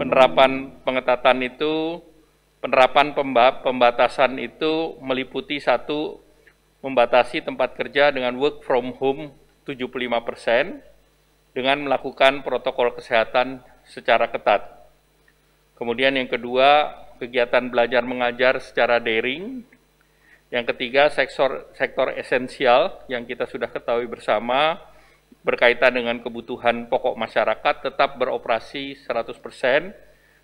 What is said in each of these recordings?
penerapan pengetatan itu penerapan pembatasan itu meliputi satu membatasi tempat kerja dengan work from home 75 persen dengan melakukan protokol kesehatan secara ketat. Kemudian yang kedua, kegiatan belajar mengajar secara daring. Yang ketiga, sektor sektor esensial yang kita sudah ketahui bersama berkaitan dengan kebutuhan pokok masyarakat tetap beroperasi 100%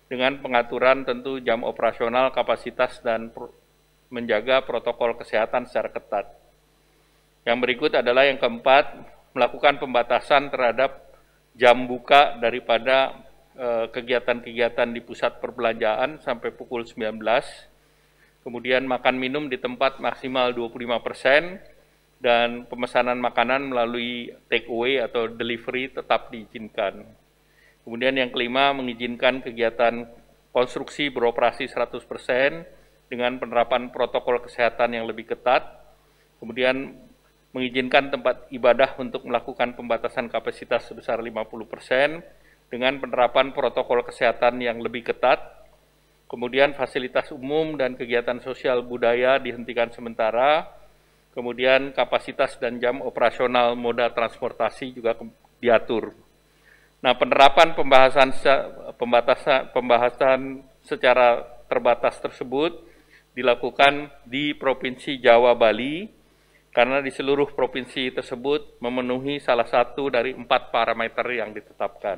dengan pengaturan tentu jam operasional, kapasitas, dan menjaga protokol kesehatan secara ketat. Yang berikut adalah yang keempat, melakukan pembatasan terhadap jam buka daripada eh, kegiatan-kegiatan di pusat perbelanjaan sampai pukul 19. Kemudian makan minum di tempat maksimal 25 persen, dan pemesanan makanan melalui take away atau delivery tetap diizinkan. Kemudian yang kelima, mengizinkan kegiatan konstruksi beroperasi 100% dengan penerapan protokol kesehatan yang lebih ketat. Kemudian mengizinkan tempat ibadah untuk melakukan pembatasan kapasitas sebesar 50% dengan penerapan protokol kesehatan yang lebih ketat. Kemudian fasilitas umum dan kegiatan sosial budaya dihentikan sementara kemudian kapasitas dan jam operasional moda transportasi juga diatur. Nah, penerapan pembahasan pembatasan pembahasan secara terbatas tersebut dilakukan di Provinsi Jawa Bali karena di seluruh provinsi tersebut memenuhi salah satu dari empat parameter yang ditetapkan.